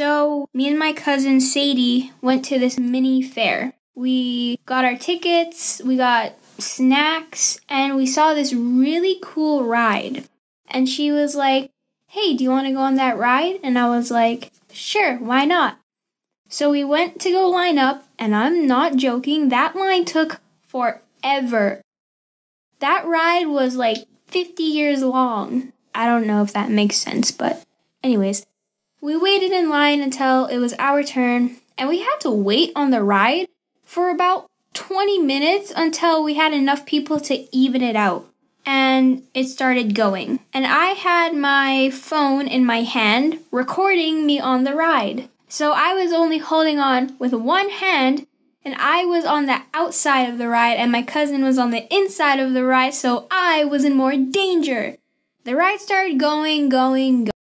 So, me and my cousin Sadie went to this mini fair. We got our tickets, we got snacks, and we saw this really cool ride. And she was like, Hey, do you want to go on that ride? And I was like, Sure, why not? So we went to go line up, and I'm not joking, that line took forever. That ride was like 50 years long. I don't know if that makes sense, but, anyways, we waited in line until it was our turn, and we had to wait on the ride for about 20 minutes until we had enough people to even it out. And it started going. And I had my phone in my hand recording me on the ride. So I was only holding on with one hand, and I was on the outside of the ride, and my cousin was on the inside of the ride, so I was in more danger. The ride started going, going, going.